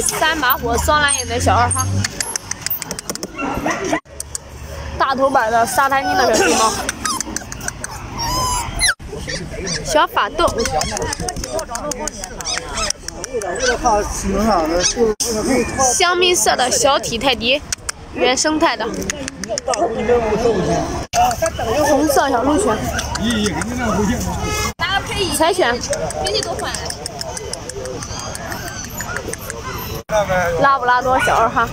三把火双蓝眼的小二哈，大头版的沙滩金的小熊猫，小法斗，香槟色的小体泰迪，原生态的，红色小鹿犬，柴犬，拉布拉多小二哈。